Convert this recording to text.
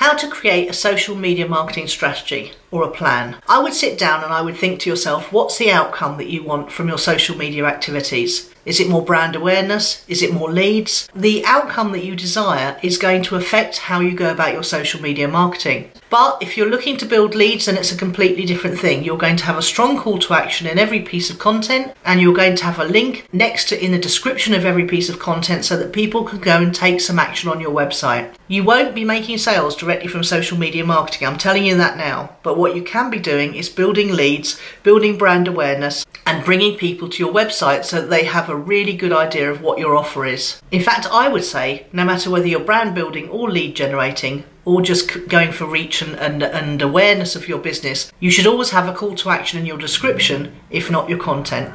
How to create a social media marketing strategy or a plan. I would sit down and I would think to yourself, what's the outcome that you want from your social media activities? Is it more brand awareness? Is it more leads? The outcome that you desire is going to affect how you go about your social media marketing. But if you're looking to build leads, then it's a completely different thing. You're going to have a strong call to action in every piece of content, and you're going to have a link next to in the description of every piece of content so that people can go and take some action on your website. You won't be making sales directly from social media marketing, I'm telling you that now. But what you can be doing is building leads, building brand awareness, and bringing people to your website so that they have a really good idea of what your offer is. In fact, I would say no matter whether you're brand building or lead generating, or just going for reach and, and, and awareness of your business, you should always have a call to action in your description, if not your content.